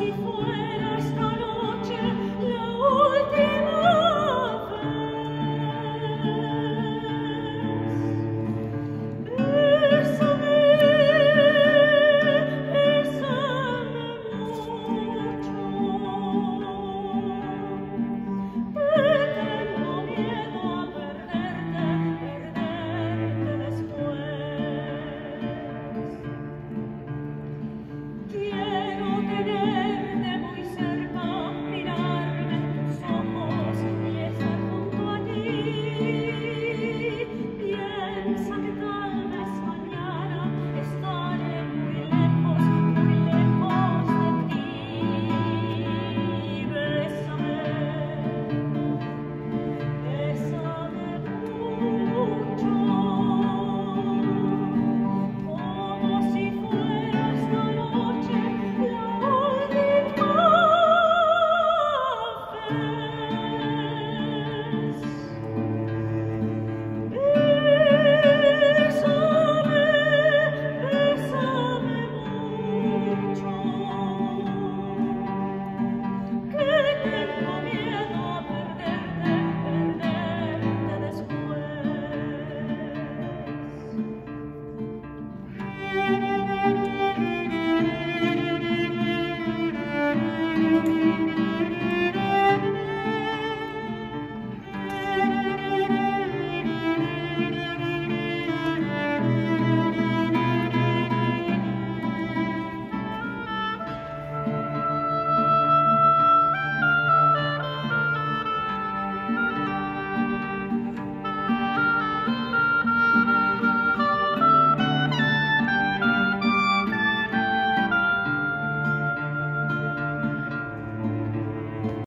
she for